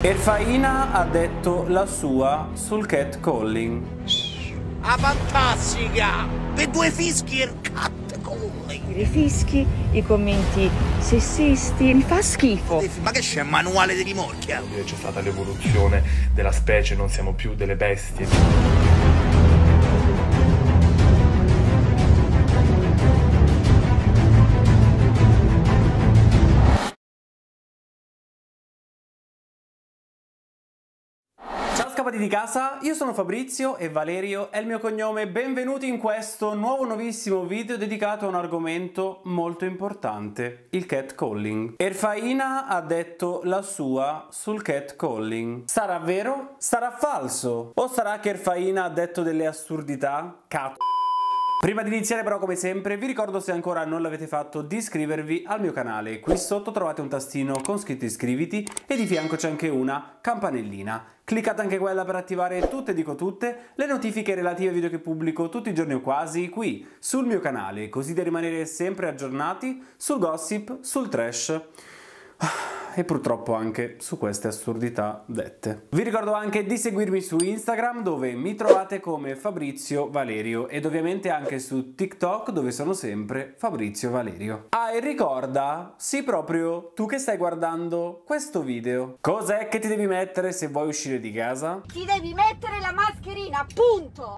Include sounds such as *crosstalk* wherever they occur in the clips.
Erfaina ha detto la sua sul catcalling. Ah, fantastica! Per due fischi e il cat I fischi, i commenti sessisti, mi fa schifo. Ma che c'è, manuale di rimorchia? C'è stata l'evoluzione della specie, non siamo più delle bestie. Di casa, io sono Fabrizio e Valerio è il mio cognome. Benvenuti in questo nuovo nuovissimo video dedicato a un argomento molto importante, il catcalling. Erfaina ha detto la sua sul catcalling. Sarà vero? Sarà falso? O sarà che Erfaina ha detto delle assurdità? Cazzo. Prima di iniziare però come sempre vi ricordo se ancora non l'avete fatto di iscrivervi al mio canale, qui sotto trovate un tastino con scritto iscriviti e di fianco c'è anche una campanellina. Cliccate anche quella per attivare tutte, dico tutte, le notifiche relative ai video che pubblico tutti i giorni o quasi qui sul mio canale, così da rimanere sempre aggiornati sul gossip, sul trash e purtroppo anche su queste assurdità dette. Vi ricordo anche di seguirmi su Instagram dove mi trovate come Fabrizio Valerio ed ovviamente anche su TikTok dove sono sempre Fabrizio Valerio. Ah e ricorda, sì proprio tu che stai guardando questo video, cos'è che ti devi mettere se vuoi uscire di casa? Ti devi mettere la mascherina, punto!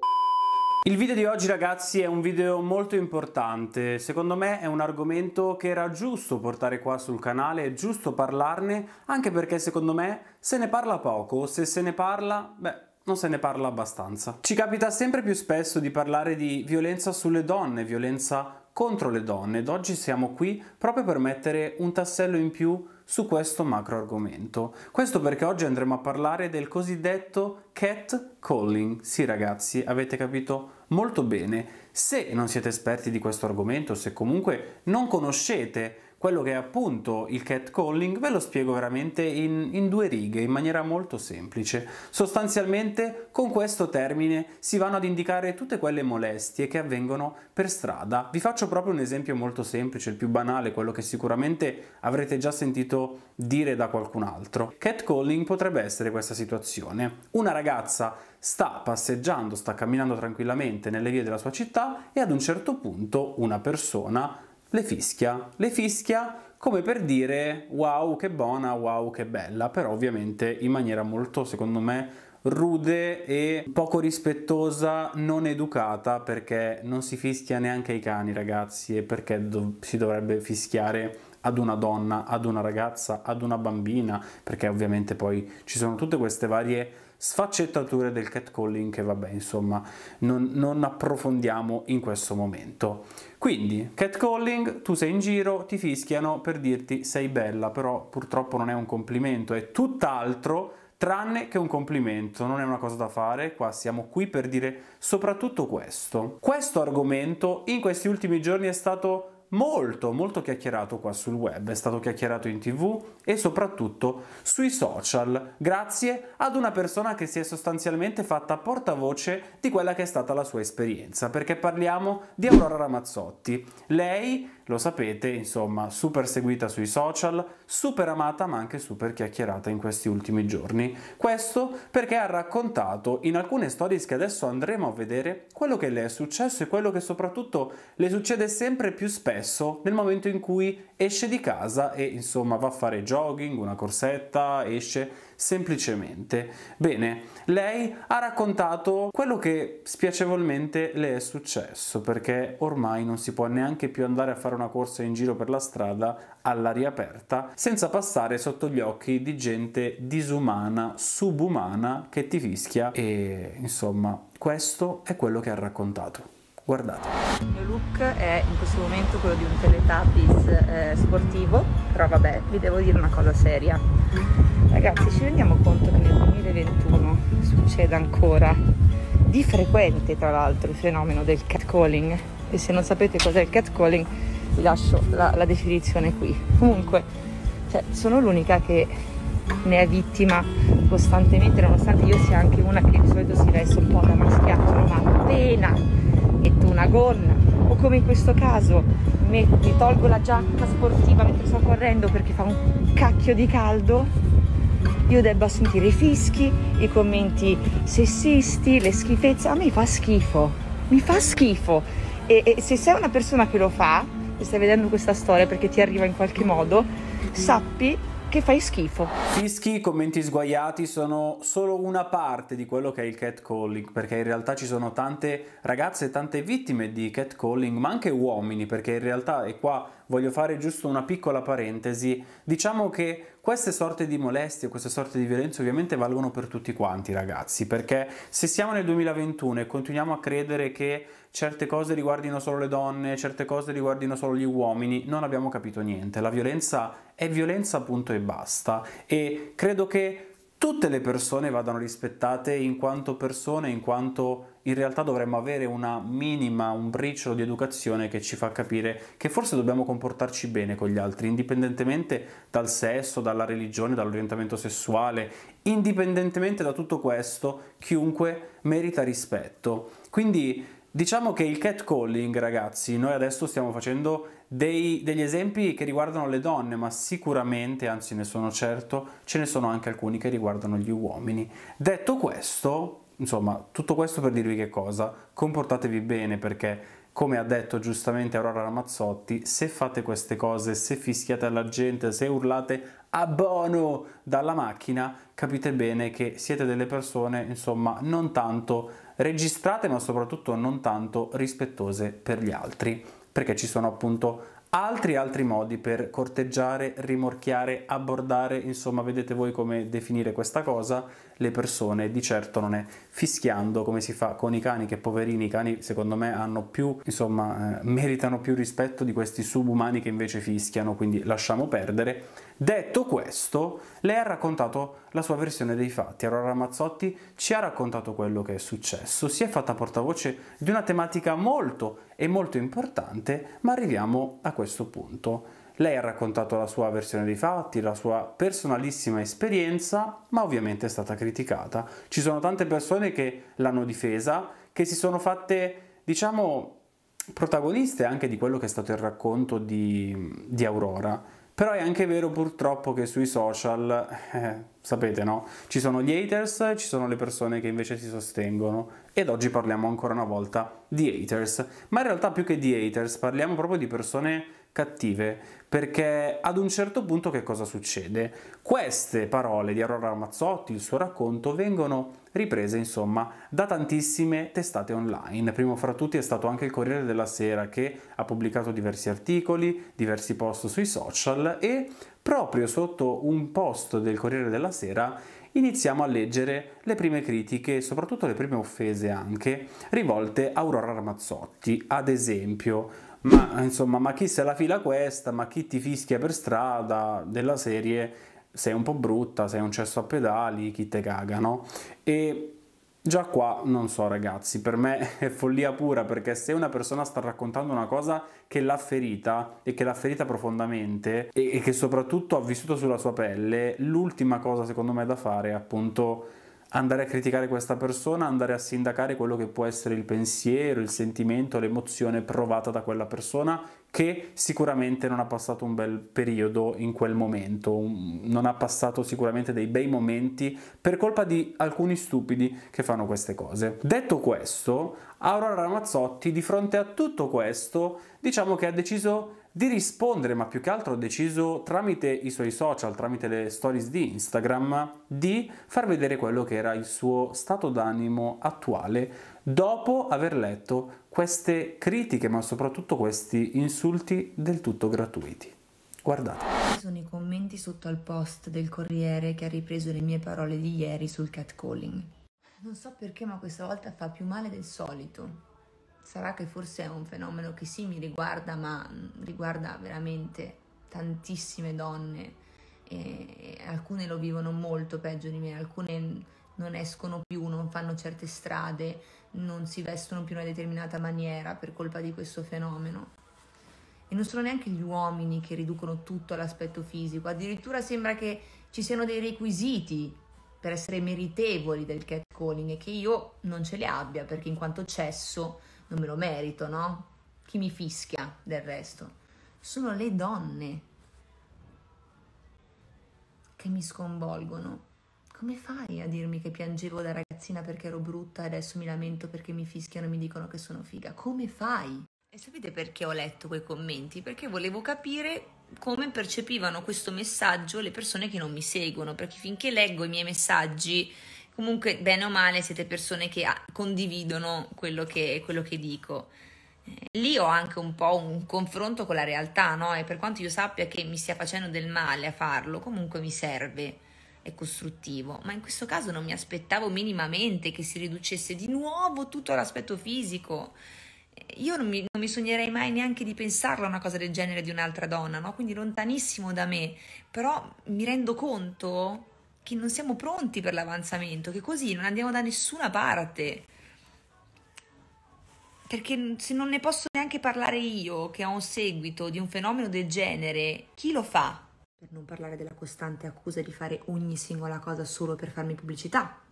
Il video di oggi ragazzi è un video molto importante, secondo me è un argomento che era giusto portare qua sul canale, è giusto parlarne, anche perché secondo me se ne parla poco, se se ne parla, beh, non se ne parla abbastanza. Ci capita sempre più spesso di parlare di violenza sulle donne, violenza contro le donne. Ed oggi siamo qui proprio per mettere un tassello in più su questo macro argomento. Questo perché oggi andremo a parlare del cosiddetto cat calling. Sì ragazzi, avete capito molto bene. Se non siete esperti di questo argomento, se comunque non conoscete quello che è appunto il catcalling ve lo spiego veramente in, in, due righe, in maniera molto semplice. Sostanzialmente con questo termine si vanno ad indicare tutte quelle molestie che avvengono per strada. Vi faccio proprio un esempio molto semplice, il più banale, quello che sicuramente avrete già sentito dire da qualcun altro. Catcalling potrebbe essere questa situazione. Una ragazza sta passeggiando, sta camminando tranquillamente nelle vie della sua città e ad un certo punto una persona le fischia. Le fischia come per dire wow che buona, wow che bella, però ovviamente in maniera molto, secondo me, rude e poco rispettosa, non educata, perché non si fischia neanche ai cani, ragazzi, e perché do- si dovrebbe fischiare ad una donna, ad una ragazza, ad una bambina, perché ovviamente poi ci sono tutte queste varie sfaccettature del catcalling che vabbè insomma non, non approfondiamo in questo momento. Quindi catcalling, tu sei in giro, ti fischiano per dirti sei bella, però purtroppo non è un complimento, è tutt'altro tranne che un complimento, non è una cosa da fare, qua siamo qui per dire soprattutto questo. Questo argomento in questi ultimi giorni è stato molto molto chiacchierato qua sul web, è stato chiacchierato in tv e soprattutto sui social, grazie ad una persona che si è sostanzialmente fatta portavoce di quella che è stata la sua esperienza, perché parliamo di Aurora Ramazzotti. Lei lo sapete, insomma, super seguita sui social, super amata ma anche super chiacchierata in questi ultimi giorni. Questo perché ha raccontato in alcune stories che adesso andremo a vedere quello che le è successo e quello che soprattutto le succede sempre più spesso nel momento in cui esce di casa e insomma va a fare jogging, una corsetta, esce semplicemente. Bene, lei ha raccontato quello che spiacevolmente le è successo perché ormai non si può neanche più andare a fare una corsa in giro per la strada all'aria aperta senza passare sotto gli occhi di gente disumana, subumana che ti fischia e insomma questo è quello che ha raccontato. Guardate. Il mio look è in questo momento quello di un Teletubbies eh, sportivo, però vabbè, vi devo dire una cosa seria. Ragazzi, ci rendiamo conto che nel 2021 succede ancora di frequente, tra l'altro, il fenomeno del catcalling. E se non sapete cos'è il catcalling, vi lascio la, la definizione qui. Comunque, cioè, sono l'unica che ne è vittima costantemente, nonostante io sia anche una che di solito si veste un po' da maschiato, ma appena metto una gonna o come in questo caso mi tolgo la giacca sportiva mentre sto correndo perché fa un cacchio di caldo io debba sentire i fischi, i commenti sessisti, le schifezze. A me fa schifo, mi fa schifo. E, e se sei una persona che lo fa, e stai vedendo questa storia perché ti arriva in qualche modo, sappi che fai schifo. Fischi, commenti sguaiati sono solo una parte di quello che è il catcalling, perché in realtà ci sono tante ragazze tante vittime di catcalling, ma anche uomini, perché in realtà, e qua voglio fare giusto una piccola parentesi, diciamo che queste sorte di molestie, queste sorte di violenze ovviamente valgono per tutti quanti ragazzi, perché se siamo nel 2021 e continuiamo a credere che certe cose riguardino solo le donne, certe cose riguardino solo gli uomini, non abbiamo capito niente. La violenza è violenza punto e basta e credo che tutte le persone vadano rispettate in quanto persone, in quanto in realtà dovremmo avere una minima, un briciolo di educazione che ci fa capire che forse dobbiamo comportarci bene con gli altri, indipendentemente dal sesso, dalla religione, dall'orientamento sessuale, indipendentemente da tutto questo, chiunque merita rispetto. Quindi diciamo che il catcalling, ragazzi, noi adesso stiamo facendo dei, degli esempi che riguardano le donne, ma sicuramente, anzi ne sono certo, ce ne sono anche alcuni che riguardano gli uomini. Detto questo, insomma, tutto questo per dirvi che cosa? Comportatevi bene perché come ha detto giustamente Aurora Ramazzotti, se fate queste cose, se fischiate alla gente, se urlate a bono dalla macchina, capite bene che siete delle persone, insomma, non tanto registrate, ma soprattutto non tanto rispettose per gli altri perché ci sono appunto altri altri modi per corteggiare, rimorchiare, abbordare, insomma vedete voi come definire questa cosa, le persone, di certo non è fischiando come si fa con i cani, che poverini i cani secondo me hanno più, insomma, eh, meritano più rispetto di questi subumani che invece fischiano, quindi lasciamo perdere. Detto questo, lei ha raccontato la sua versione dei fatti. Aurora Mazzotti ci ha raccontato quello che è successo, si è fatta portavoce di una tematica molto e molto importante, ma arriviamo a questo punto. Lei ha raccontato la sua versione dei fatti, la sua personalissima esperienza, ma ovviamente è stata criticata. Ci sono tante persone che l'hanno difesa, che si sono fatte, diciamo, protagoniste anche di quello che è stato il racconto di, di Aurora. Però è anche vero purtroppo che sui social, eh, sapete no, ci sono gli haters, ci sono le persone che invece si sostengono ed oggi parliamo ancora una volta di haters, ma in realtà più che di haters parliamo proprio di persone cattive, perché ad un certo punto che cosa succede? Queste parole di Aurora Mazzotti, il suo racconto, vengono riprese insomma da tantissime testate online. Primo fra tutti è stato anche il Corriere della Sera che ha pubblicato diversi articoli, diversi post sui social e proprio sotto un post del Corriere della Sera iniziamo a leggere le prime critiche soprattutto le prime offese anche rivolte a Aurora Ramazzotti. Ad esempio, ma insomma, ma chi se la fila questa, ma chi ti fischia per strada della serie sei un po' brutta, sei un cesso a pedali, chi te caga, no? E Già qua non so ragazzi, per me è follia pura perché se una persona sta raccontando una cosa che l'ha ferita e che l'ha ferita profondamente e, e che soprattutto ha vissuto sulla sua pelle, l'ultima cosa secondo me da fare è appunto andare a criticare questa persona, andare a sindacare quello che può essere il pensiero, il sentimento, l'emozione provata da quella persona che sicuramente non ha passato un bel periodo in quel momento, non ha passato sicuramente dei bei momenti per colpa di alcuni stupidi che fanno queste cose. Detto questo, Aurora Ramazzotti di fronte a tutto questo diciamo che ha deciso di rispondere, ma più che altro ha deciso tramite i suoi social, tramite le stories di Instagram, di far vedere quello che era il suo stato d'animo attuale dopo aver letto queste critiche, ma soprattutto questi insulti del tutto gratuiti. Guardate. Sono i commenti sotto al post del Corriere che ha ripreso le mie parole di ieri sul catcalling. Non so perché, ma questa volta fa più male del solito sarà che forse è un fenomeno che sì mi riguarda, ma mm, riguarda veramente tantissime donne e alcune lo vivono molto peggio di me, alcune non escono più, non fanno certe strade, non si vestono più in una determinata maniera per colpa di questo fenomeno. E non sono neanche gli uomini che riducono tutto all'aspetto fisico, addirittura sembra che ci siano dei requisiti per essere meritevoli del catcalling e che io non ce li abbia perché in quanto cesso non me lo merito, no? Chi mi fischia del resto? Sono le donne che mi sconvolgono Come fai a dirmi che piangevo da ragazzina perché ero brutta e adesso mi lamento perché mi fischiano e mi dicono che sono figa? Come fai? E sapete perché ho letto quei commenti? Perché volevo capire come percepivano questo messaggio le persone che non mi seguono, perché finché leggo i miei messaggi, comunque bene o male siete persone che ah, condividono quello che, quello che dico. Eh, lì ho anche un po' un confronto con la realtà, no? E per quanto io sappia che mi stia facendo del male a farlo, comunque mi serve, è costruttivo. Ma in questo caso non mi aspettavo minimamente che si riducesse di nuovo tutto l'aspetto fisico io non mi, non mi, sognerei mai neanche di pensarla una cosa del genere di un'altra donna, no? Quindi lontanissimo da me, però mi rendo conto che non siamo pronti per l'avanzamento, che così non andiamo da nessuna parte. Perché se non ne posso neanche parlare io, che ho un seguito di un fenomeno del genere, chi lo fa? Per non parlare della costante accusa di fare ogni singola cosa solo per farmi pubblicità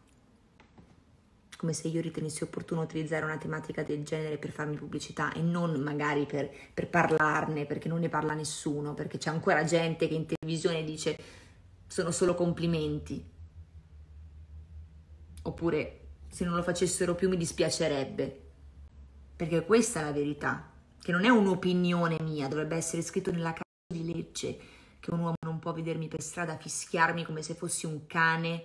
come se io ritenessi opportuno utilizzare una tematica del genere per farmi pubblicità e non magari per, per parlarne, perché non ne parla nessuno, perché c'è ancora gente che in televisione dice sono solo complimenti. Oppure se non lo facessero più mi dispiacerebbe. Perché questa è la verità, che non è un'opinione mia, dovrebbe essere scritto nella carta di legge che un uomo non può vedermi per strada fischiarmi come se fossi un cane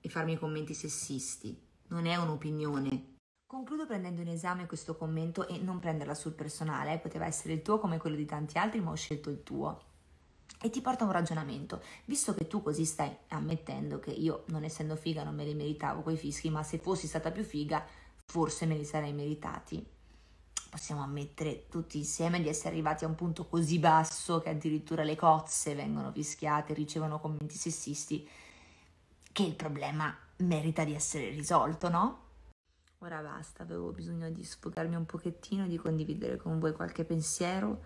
e farmi commenti sessisti non è un'opinione. Concludo prendendo in esame questo commento e non prenderla sul personale, eh. poteva essere il tuo come quello di tanti altri, ma ho scelto il tuo. E ti porta a un ragionamento, visto che tu così stai ammettendo che io, non essendo figa, non me li meritavo quei fischi, ma se fossi stata più figa, forse me li sarei meritati. Possiamo ammettere tutti insieme di essere arrivati a un punto così basso che addirittura le cozze vengono fischiate, ricevono commenti sessisti, che il problema merita di essere risolto, no? Ora basta, avevo bisogno di sfogarmi un pochettino, di condividere con voi qualche pensiero.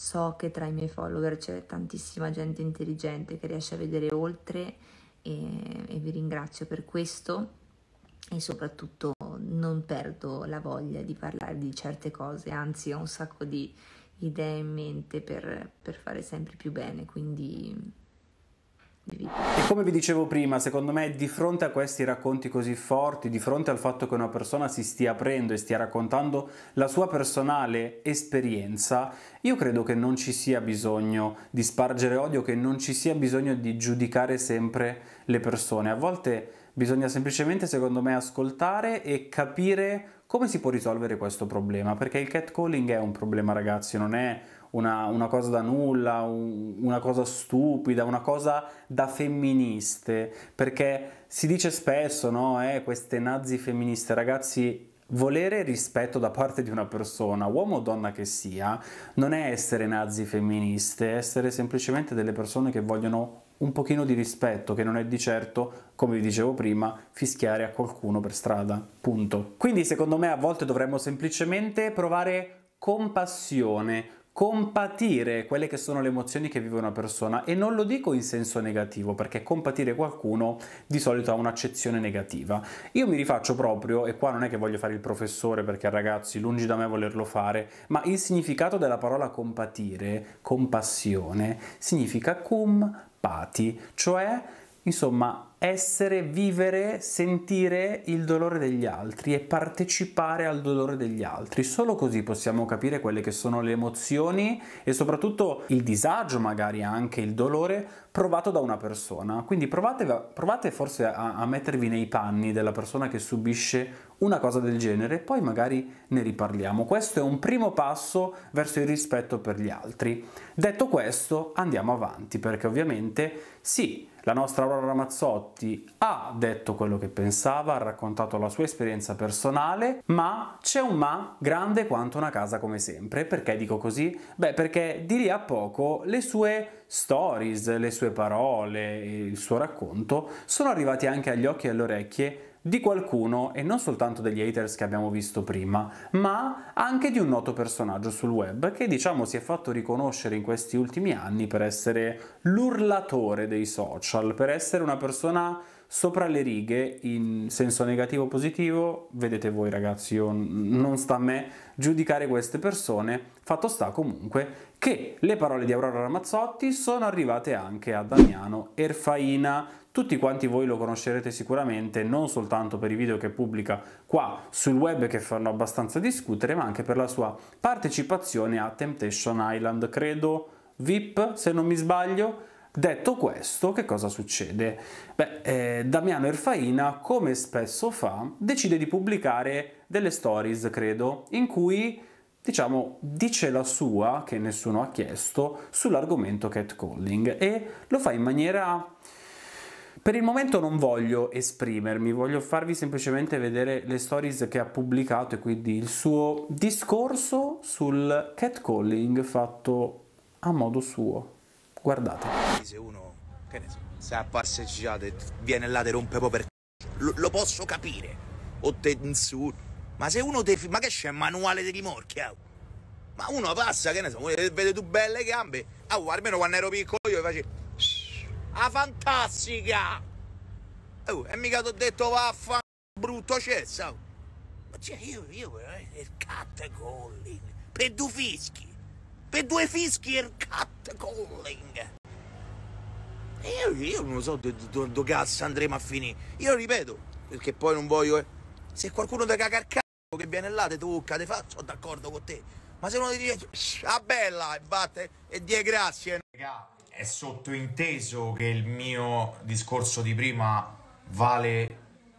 So che tra i miei follower c'è tantissima gente intelligente che riesce a vedere oltre e, e vi ringrazio per questo. E soprattutto non perdo la voglia di parlare di certe cose, anzi ho un sacco di idee in mente per, per fare sempre più bene, quindi e come vi dicevo prima, secondo me di fronte a questi racconti così forti, di fronte al fatto che una persona si stia aprendo e stia raccontando la sua personale esperienza, io credo che non ci sia bisogno di spargere odio, che non ci sia bisogno di giudicare sempre le persone. A volte bisogna semplicemente, secondo me, ascoltare e capire come si può risolvere questo problema, perché il catcalling è un problema, ragazzi, non è una, una cosa da nulla, un, una cosa stupida, una cosa da femministe, perché si dice spesso, no, eh, queste nazi femministe, ragazzi, volere rispetto da parte di una persona, uomo o donna che sia, non è essere nazi femministe, è essere semplicemente delle persone che vogliono un pochino di rispetto, che non è di certo, come vi dicevo prima, fischiare a qualcuno per strada. Punto. Quindi secondo me a volte dovremmo semplicemente provare compassione, compatire quelle che sono le emozioni che vive una persona e non lo dico in senso negativo perché compatire qualcuno di solito ha un'accezione negativa. Io mi rifaccio proprio, e qua non è che voglio fare il professore perché ragazzi lungi da me volerlo fare, ma il significato della parola compatire, compassione, significa cum pati, cioè insomma essere, vivere, sentire il dolore degli altri e partecipare al dolore degli altri. Solo così possiamo capire quelle che sono le emozioni e soprattutto il disagio, magari anche il dolore provato da una persona. Quindi provate, provate forse a, a mettervi nei panni della persona che subisce una cosa del genere e poi magari ne riparliamo. Questo è un primo passo verso il rispetto per gli altri. Detto questo, andiamo avanti perché ovviamente sì, la nostra Aurora Ramazzotti ha detto quello che pensava, ha raccontato la sua esperienza personale, ma c'è un ma grande quanto una casa come sempre. Perché dico così? Beh, perché di lì a poco le sue stories, le sue parole, il suo racconto sono arrivati anche agli occhi e alle orecchie di qualcuno e non soltanto degli haters che abbiamo visto prima, ma anche di un noto personaggio sul web che diciamo si è fatto riconoscere in questi ultimi anni per essere l'urlatore dei social, per essere una persona sopra le righe in senso negativo o positivo, vedete voi ragazzi, io non sta a me giudicare queste persone, fatto sta comunque che le parole di Aurora Ramazzotti sono arrivate anche a Damiano Erfaina, tutti quanti voi lo conoscerete sicuramente non soltanto per i video che pubblica qua sul web che fanno abbastanza discutere, ma anche per la sua partecipazione a Temptation Island, credo VIP se non mi sbaglio. Detto questo, che cosa succede? Beh, eh, Damiano Erfaina, come spesso fa, decide di pubblicare delle stories, credo, in cui diciamo, dice la sua, che nessuno ha chiesto, sull'argomento catcalling e lo fa in maniera... Per il momento non voglio esprimermi, voglio farvi semplicemente vedere le stories che ha pubblicato e quindi il suo discorso sul catcalling fatto a modo suo. Guardate. Se uno, che ne so, se a passeggiate viene là te rompe proprio per lo, lo posso capire. O te insulti. Ma se uno te... Ma che c'è manuale di rimorchia? Ma uno passa, che ne so, vede tu belle gambe. Ah, almeno quando ero piccolo io facevo... Ah, fantastica! Oh, e mica ti ho detto vaffa brutto cessa. Ma cioè, io, io, eh, il catcalling. Per due fischi. Per due fischi il catcalling. Io, io non so dove cazzo andremo a finire. Io ripeto, perché poi non voglio... Eh, se qualcuno ti caga il cazzo che viene là, ti tocca, ti fa, sono d'accordo con te. Ma se uno ti dice, ah bella, e batte, e die grazie. È sottointeso che il mio discorso di prima vale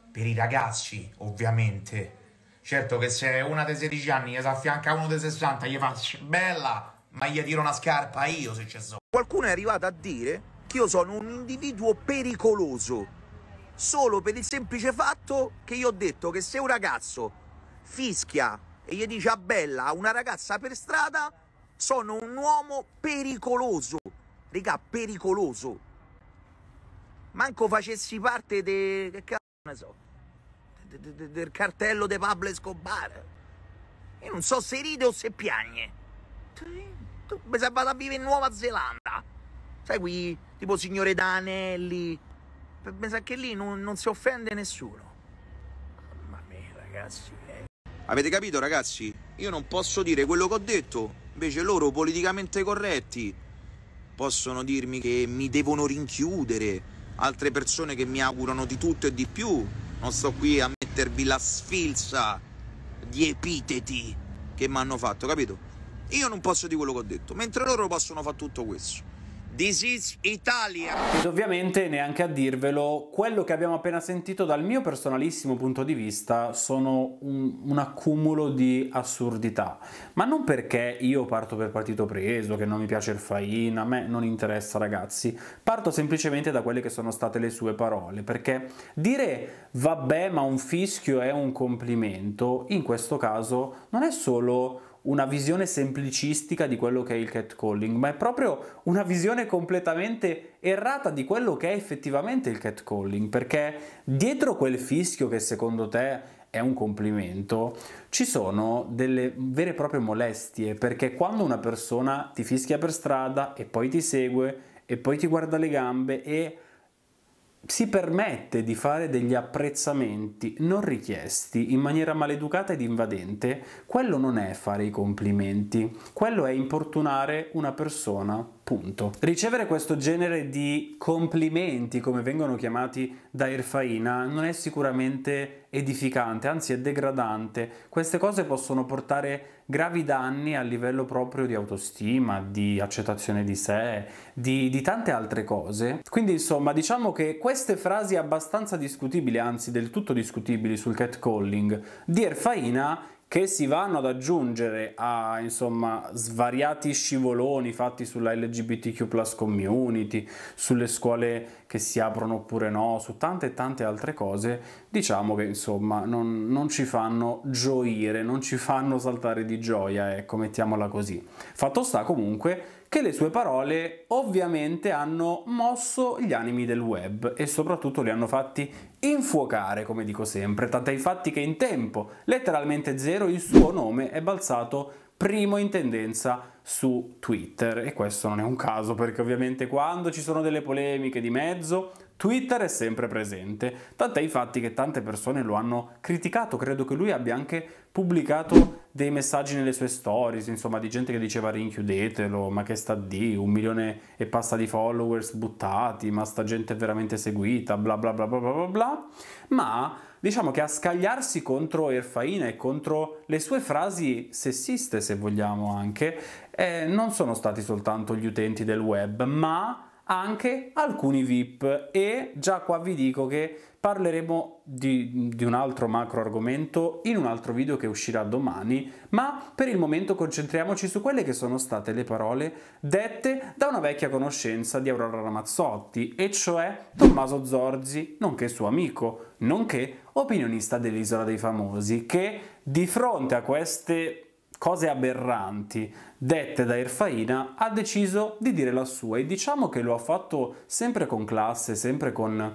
per i ragazzi, ovviamente. Certo che se una dei 16 anni si affianca uno dei 60, gli faccio bella, ma gli tiro una scarpa io se c'è so. Qualcuno è arrivato a dire che io sono un individuo pericoloso solo per il semplice fatto che io ho detto che se un ragazzo fischia e gli dice a bella a una ragazza per strada, sono un uomo pericoloso. Raga, pericoloso. Manco facessi parte de, che cazzo ne so, de, de, del cartello di Pablo Escobar. Io non so se ride o se piagne. Tu mi sei andato a vivere in Nuova Zelanda. Sai qui, tipo signore Danelli. Mi sa che lì non, non si offende nessuno. Mamma mia, ragazzi. Avete capito ragazzi? Io non posso dire quello che ho detto, invece loro politicamente corretti possono dirmi che mi devono rinchiudere, altre persone che mi augurano di tutto e di più. Non sto qui a mettervi la sfilza di epiteti che mi hanno fatto, capito? Io non posso dire quello che ho detto, mentre loro possono fare tutto questo. This is Italia. Ed ovviamente neanche a dirvelo, quello che abbiamo appena sentito dal mio personalissimo punto di vista sono un, un, accumulo di assurdità. Ma non perché io parto per partito preso, che non mi piace il faina, a me non interessa ragazzi. Parto semplicemente da quelle che sono state le sue parole, perché dire vabbè ma un fischio è un complimento, in questo caso non è solo una visione semplicistica di quello che è il catcalling, ma è proprio una visione completamente errata di quello che è effettivamente il catcalling, perché dietro quel fischio che secondo te è un complimento, ci sono delle vere e proprie molestie, perché quando una persona ti fischia per strada e poi ti segue e poi ti guarda le gambe e si permette di fare degli apprezzamenti non richiesti in maniera maleducata ed invadente, quello non è fare i complimenti, quello è importunare una persona Punto. Ricevere questo genere di complimenti, come vengono chiamati da Irfaina, non è sicuramente edificante, anzi è degradante. Queste cose possono portare gravi danni a livello proprio di autostima, di accettazione di sé, di, di tante altre cose. Quindi insomma diciamo che queste frasi abbastanza discutibili, anzi del tutto discutibili sul catcalling di Erfaina che si vanno ad aggiungere a insomma svariati scivoloni fatti sulla LGBTQ community, sulle scuole che si aprono oppure no, su tante e tante altre cose, diciamo che insomma non, non ci fanno gioire, non ci fanno saltare di gioia, ecco, mettiamola così. Fatto sta comunque che le sue parole ovviamente hanno mosso gli animi del web e soprattutto li hanno fatti infuocare, come dico sempre, tant'è infatti che in tempo letteralmente zero il suo nome è balzato primo in tendenza su Twitter. E questo non è un caso perché ovviamente quando ci sono delle polemiche di mezzo Twitter è sempre presente, tant'è infatti che tante persone lo hanno criticato, credo che lui abbia anche pubblicato dei messaggi nelle sue stories, insomma di gente che diceva rinchiudetelo, ma che sta di, un milione e passa di followers buttati, ma sta gente è veramente seguita, bla bla bla bla bla bla, ma diciamo che a scagliarsi contro Erfaina e contro le sue frasi sessiste, se vogliamo anche, eh, non sono stati soltanto gli utenti del web, ma anche alcuni VIP e già qua vi dico che parleremo di, di, un altro macro argomento in un altro video che uscirà domani, ma per il momento concentriamoci su quelle che sono state le parole dette da una vecchia conoscenza di Aurora Ramazzotti, e cioè Tommaso Zorzi, nonché suo amico, nonché opinionista dell'Isola dei Famosi, che di fronte a queste cose aberranti dette da Erfaina, ha deciso di dire la sua e diciamo che lo ha fatto sempre con classe, sempre con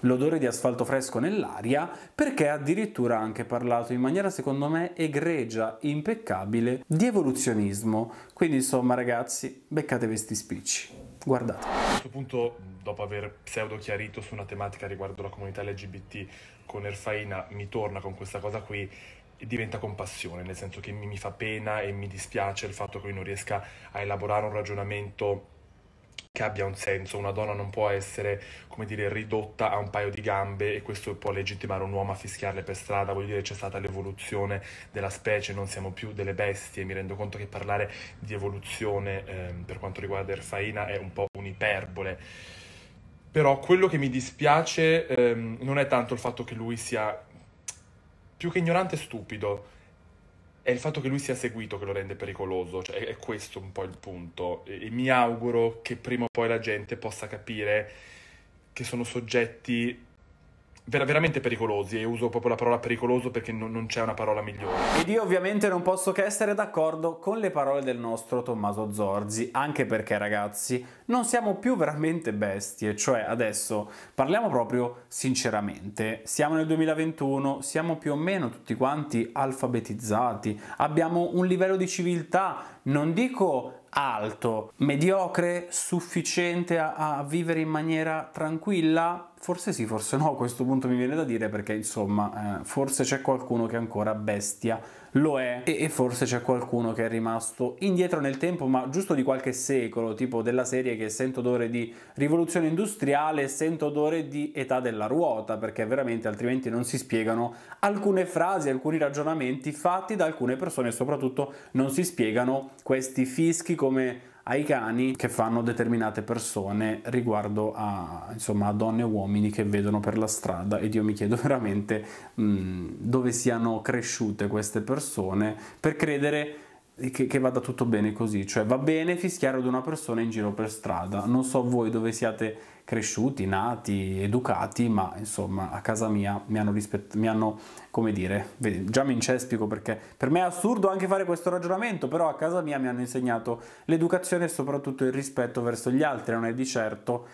l'odore di asfalto fresco nell'aria, perché ha addirittura anche parlato in maniera secondo me egregia, impeccabile, di evoluzionismo. Quindi insomma ragazzi, beccate questi spicci. Guardate. A questo punto, dopo aver pseudo chiarito su una tematica riguardo la comunità LGBT con Erfaina, mi torna con questa cosa qui diventa compassione, nel senso che mi, fa pena e mi dispiace il fatto che lui non riesca a elaborare un ragionamento che abbia un senso, una donna non può essere, come dire, ridotta a un paio di gambe e questo può legittimare un uomo a fischiarle per strada, voglio dire c'è stata l'evoluzione della specie, non siamo più delle bestie, mi rendo conto che parlare di evoluzione eh, per quanto riguarda Erfaina è un po' un'iperbole, però quello che mi dispiace eh, non è tanto il fatto che lui sia più che ignorante stupido. È il fatto che lui sia seguito che lo rende pericoloso, cioè è questo un po' il punto. E, e mi auguro che prima o poi la gente possa capire che sono soggetti ver- veramente pericolosi e uso proprio la parola pericoloso perché non, non, c'è una parola migliore. Ed io ovviamente non posso che essere d'accordo con le parole del nostro Tommaso Zorzi, anche perché ragazzi non siamo più veramente bestie, cioè adesso parliamo proprio sinceramente, siamo nel 2021, siamo più o meno tutti quanti alfabetizzati, abbiamo un livello di civiltà, non dico alto, mediocre, sufficiente a, a, vivere in maniera tranquilla? Forse sì, forse no, a questo punto mi viene da dire perché insomma eh, forse c'è qualcuno che ancora bestia lo è. E, forse c'è qualcuno che è rimasto indietro nel tempo ma giusto di qualche secolo, tipo della serie che sento odore di rivoluzione industriale, sento odore di età della ruota perché veramente altrimenti non si spiegano alcune frasi, alcuni ragionamenti fatti da alcune persone soprattutto non si spiegano questi fischi come ai cani che fanno determinate persone riguardo a, insomma, a donne e uomini che vedono per la strada. Ed io mi chiedo *laughs* veramente mh, dove siano cresciute queste persone per credere che, che, vada tutto bene così, cioè va bene fischiare ad una persona in giro per strada, non so voi dove siate cresciuti, nati, educati, ma insomma a casa mia mi hanno, rispett- mi hanno come dire, già mi incespico perché per me è assurdo anche fare questo ragionamento, però a casa mia mi hanno insegnato l'educazione e soprattutto il rispetto verso gli altri, non è di certo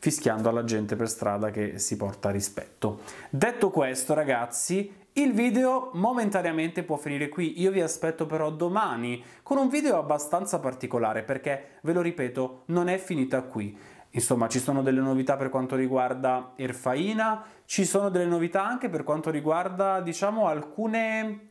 fischiando alla gente per strada che si porta rispetto. Detto questo ragazzi, il video momentaneamente può finire qui, io vi aspetto però domani con un video abbastanza particolare perché, ve lo ripeto, non è finita qui. Insomma, ci sono delle novità per quanto riguarda Erfaina, ci sono delle novità anche per quanto riguarda, diciamo, alcune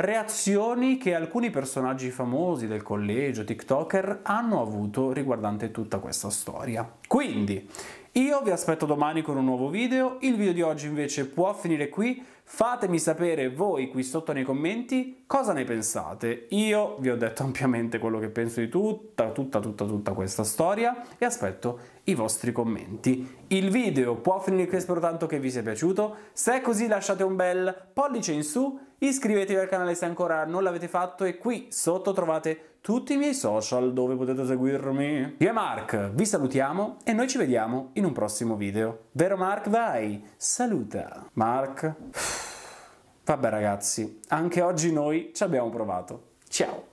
reazioni che alcuni personaggi famosi del collegio, TikToker, hanno avuto riguardante tutta questa storia. Quindi, io vi aspetto domani con un nuovo video, il video di oggi invece può finire qui, fatemi sapere voi qui sotto nei commenti cosa ne pensate. Io vi ho detto ampiamente quello che penso di tutta, tutta, tutta, tutta questa storia e aspetto i vostri commenti. Il video può finire qui, spero tanto che vi sia piaciuto, se è così lasciate un bel pollice in su, iscrivetevi al canale se ancora non l'avete fatto e qui sotto trovate tutti i miei social dove potete seguirmi. Io e Mark vi salutiamo e noi ci vediamo in un prossimo video. Vero Mark? Vai, saluta. Mark? *sighs* Vabbè ragazzi, anche oggi noi ci abbiamo provato. Ciao!